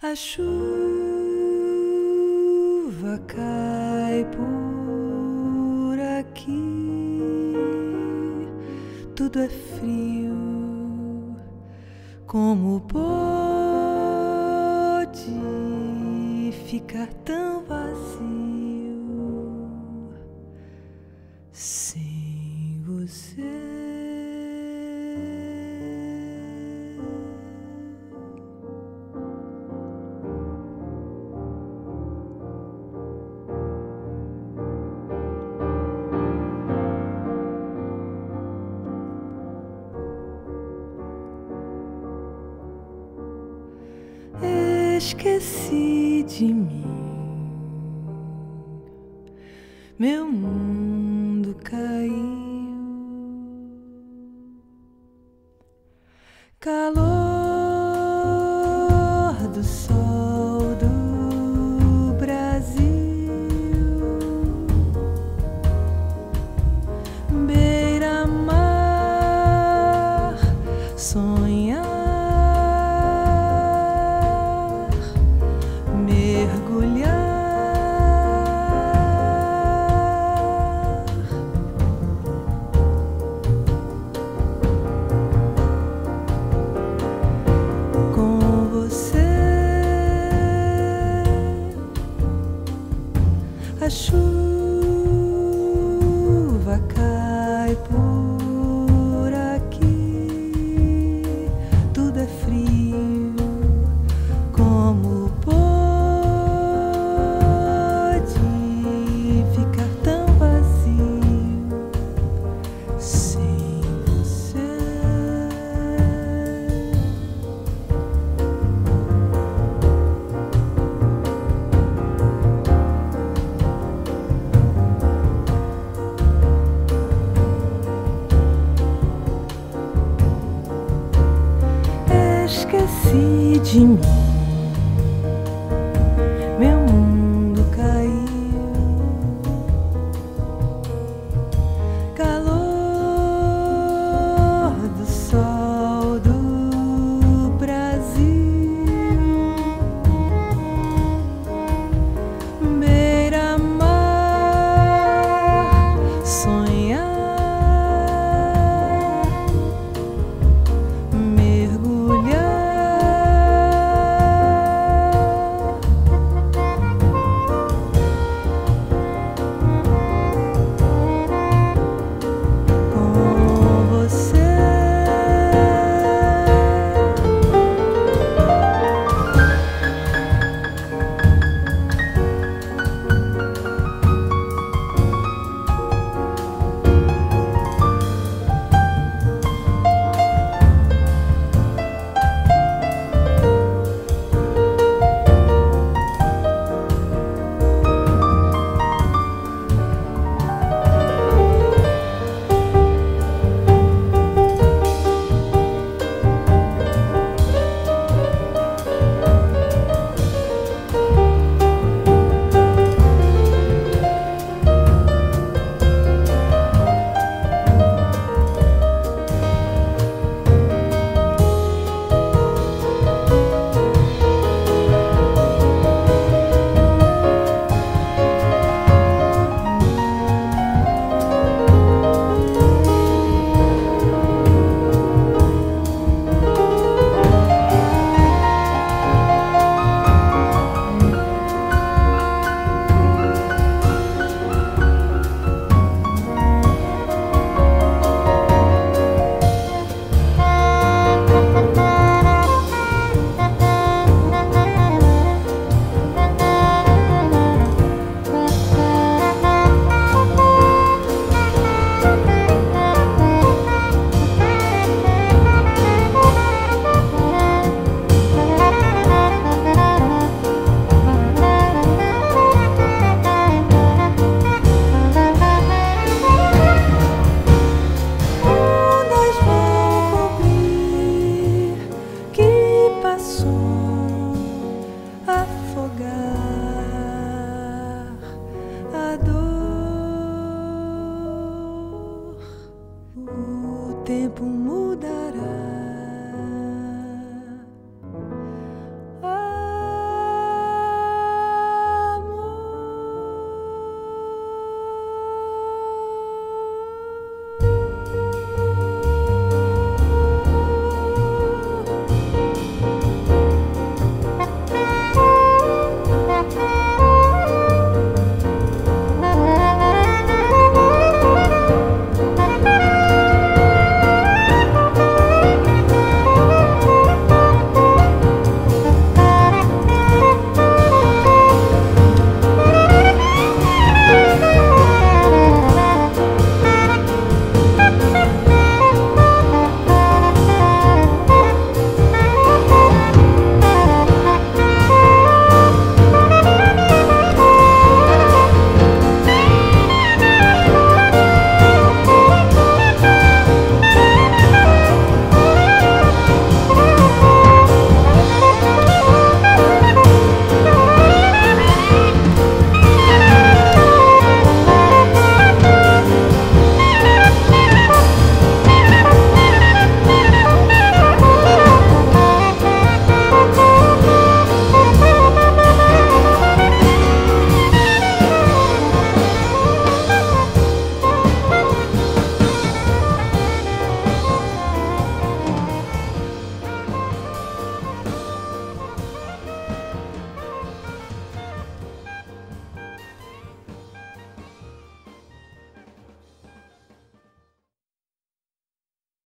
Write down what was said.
A chuva cai por aqui, tudo é frio. Como pode ficar tão vazio sem você? Esqueci de mim. Meu mundo caiu. Esqueci de